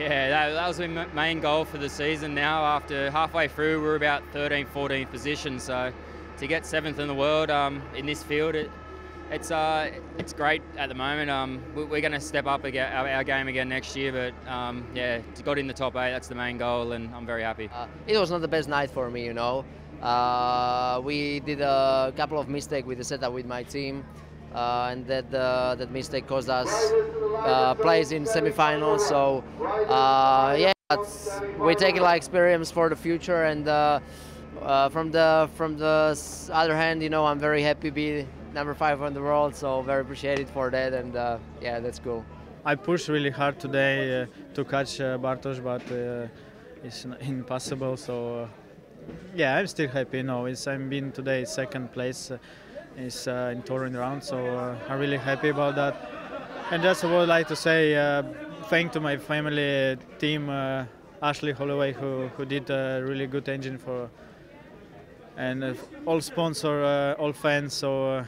Yeah, that, that was the main goal for the season. Now, after halfway through, we're about 13th, 14th position. So to get seventh in the world um, in this field, it, it's uh, it's great at the moment. Um, we- we're going to step up again, our, our game again next year, but um, yeah, to got in the top eight, that's the main goal, and I'm very happy. Uh, it was not the best night for me, you know. Uh, we did a couple of mistakes with the setup with my team, and that uh, that mistake cost us uh, plays in semifinals. So uh, yeah, we take it like experience for the future. And uh, uh, from the from the other hand, you know, I'm very happy to be number five in the world. So very appreciated for that. And uh, yeah, that's cool. I pushed really hard today uh, to catch uh, Bartosz, but uh, it's impossible. So uh, yeah, I'm still happy. Know, it's I'm been today second place. Is uh, in Torun round, so uh, I'm really happy about that. And just would like to say uh, thank to my family team, uh, Ashley Holloway, who who did a really good engine for, and all sponsor, all fans. So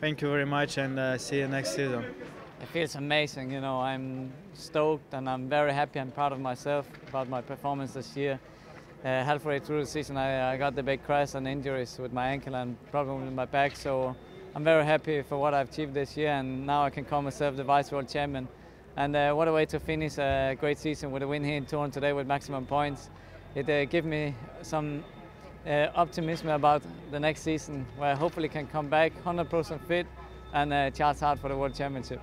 thank you very much, and see you next season. It feels amazing, you know. I'm stoked and I'm very happy and proud of myself about my performance this year. Uh, halfway through the season, I, I got the big crash and injuries with my ankle and problem with my back. So I'm very happy for what I've achieved this year, and now I can call myself the vice world champion. And uh, what a way to finish a great season with a win here in Torun today with maximum points. It uh, gives me some uh, optimism about the next season, where I hopefully can come back 100% fit and uh, charge hard for the world championship.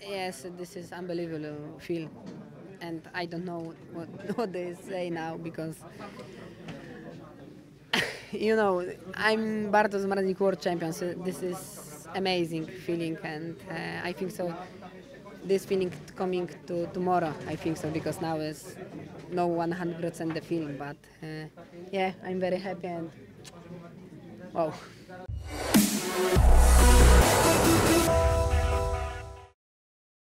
Yes, this is unbelievable feel, and I don't know what what they say now because you know I'm Bartosz Zmarzlik world champion. So this is amazing feeling, and uh, I think so. This feeling coming to tomorrow, I think so because now is no 100% the feeling, but uh, yeah, I'm very happy and wow.